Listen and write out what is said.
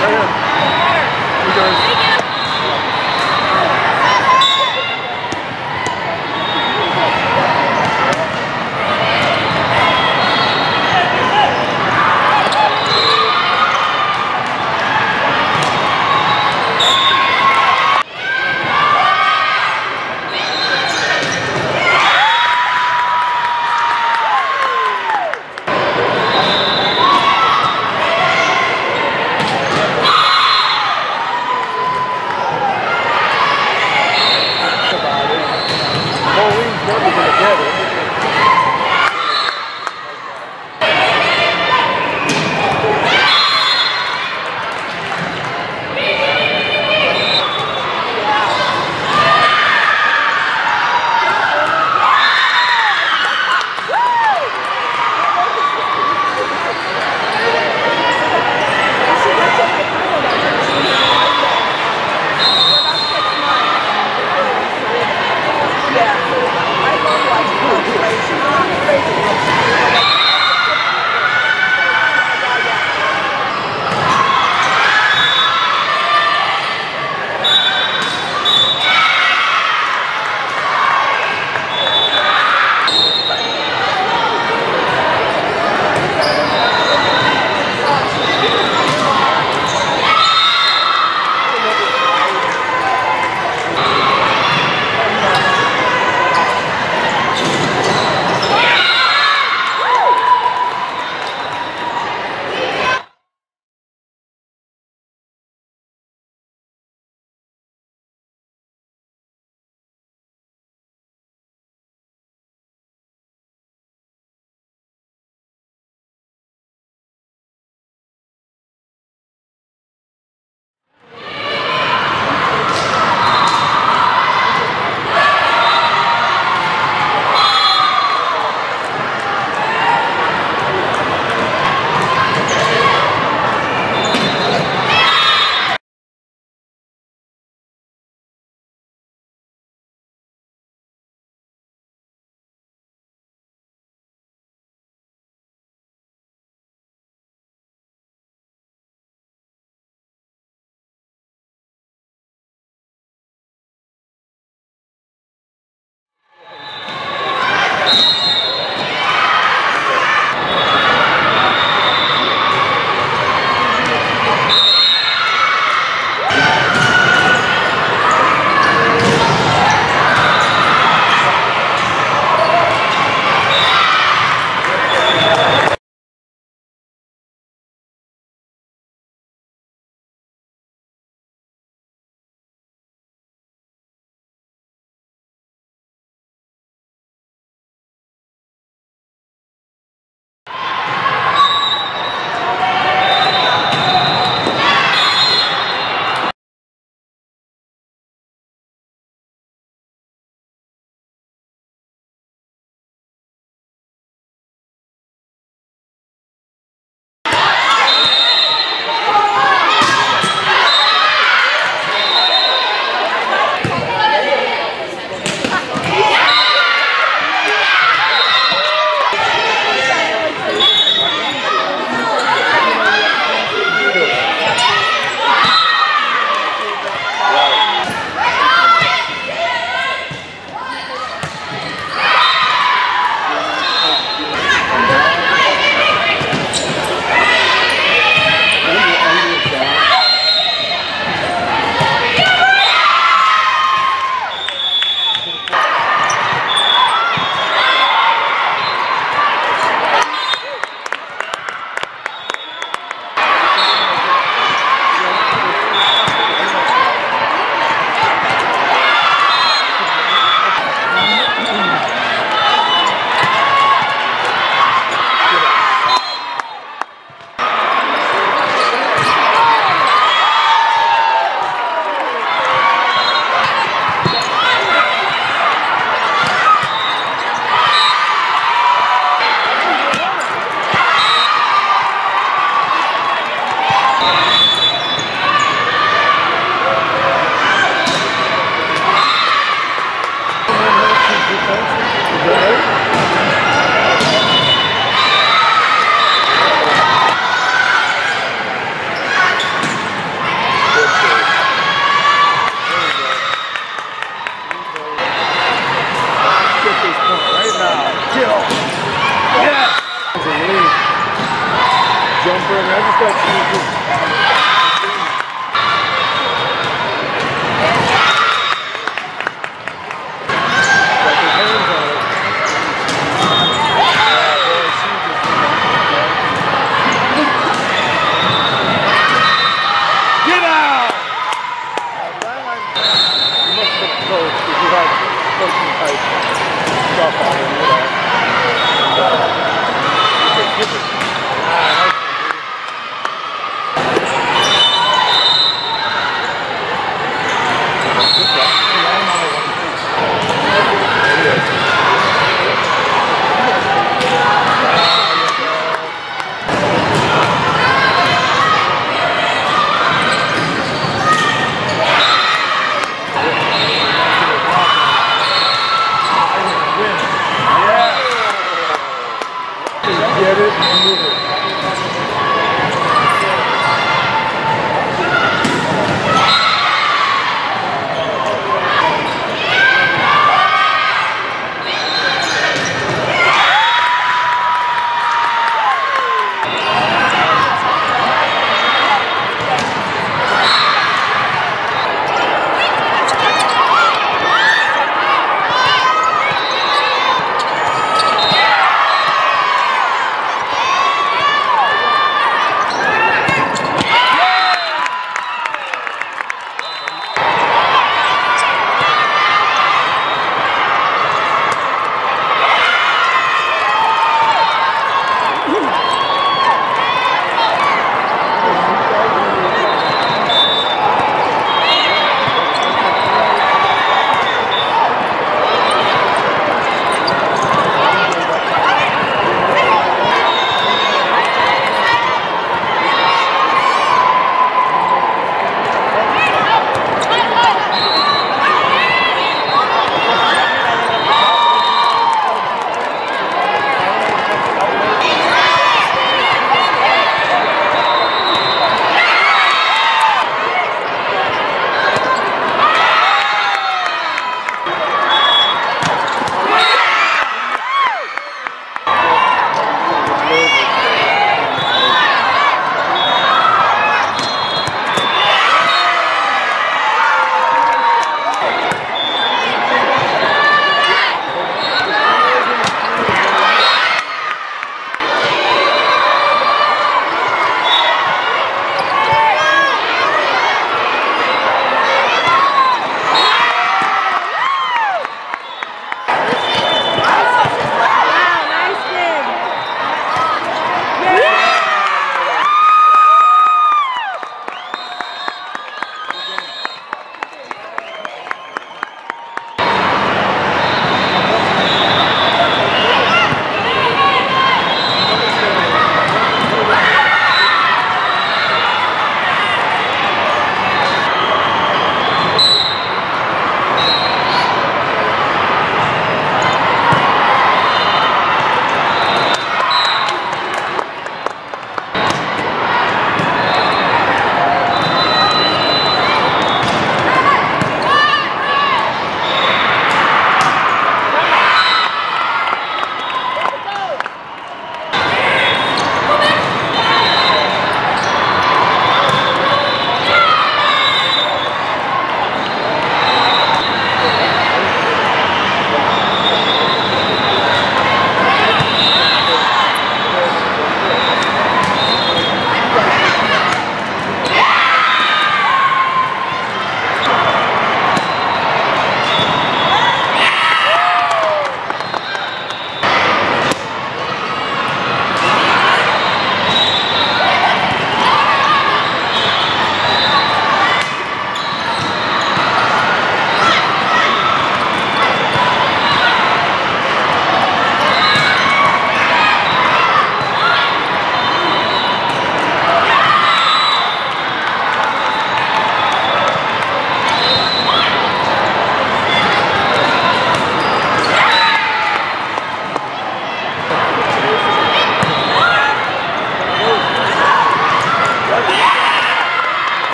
Right here. jumper, and I just got You must have closed because you had protein type stuff on it, you know. And, uh, it's just different.